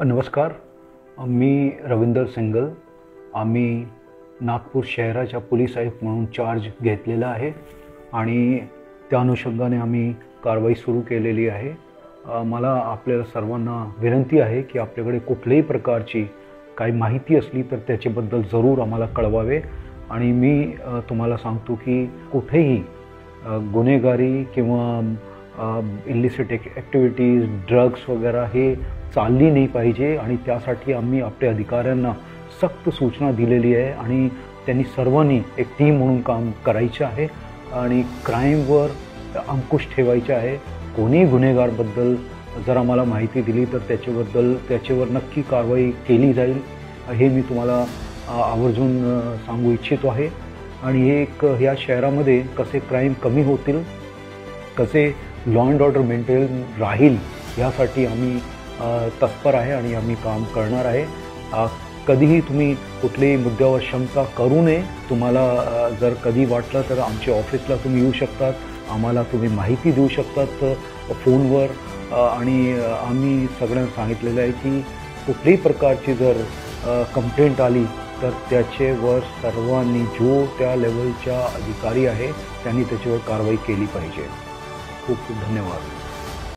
नमस्कार. मी रविंदर सिंगल. आम्ही नागपूर शहराच्या पोलीस आयुक्त म्हणून चार्ज घेतलेला आहे आणि त्या अनुषंगाने आम्ही कारवाई सुरू केलेली आहे. मला आपल्याला सर्वांना विनंती आहे की आपल्याकडे कुठल्याही प्रकारची काही माहिती असली तर त्याच्याबद्दल जरूर आम्हाला कळवावे आणि मी तुम्हाला सांगतो की कुठेही गुन्हेगारी किंवा इलिसिट ॲक्टिव्हिटीज ड्रग्स वगैरे हे चालली नाही पाहिजे आणि त्यासाठी आम्ही आपल्या अधिकाऱ्यांना सक्त सूचना दिलेली आहे आणि त्यांनी सर्वांनी एक टीम म्हणून काम करायचं आहे आणि क्राईमवर अंकुश ठेवायचे आहे. कोणीही गुन्हेगारबद्दल जर आम्हाला माहिती दिली तर त्याच्याबद्दल त्याच्यावर नक्की कारवाई केली जाईल हे मी तुम्हाला आवर्जून सांगू इच्छितो आहे. आणि हे एक ह्या शहरामध्ये कसे क्राईम कमी होतील कसे लॉ अँड ऑर्डर मेंटेन राहील यासाठी आम्ही तत्पर आहे आणि आम्ही काम करणार आहे. कधीही तुम्ही कुठल्याही मुद्द्यावर शंका करू नये. तुम्हाला जर कधी वाटलं तर आमच्या ऑफिसला तुम्ही येऊ शकतात. आम्हाला तुम्ही माहिती देऊ शकतात फोनवर. आणि आम्ही सगळ्यांना सांगितलेलं आहे की कुठल्याही प्रकारची जर कंप्लेंट आली तर त्याच्यावर सर्वांनी जो त्या लेवलच्या अधिकारी आहे त्यांनी त्याच्यावर कारवाई केली पाहिजे. खूप खूप धन्यवाद.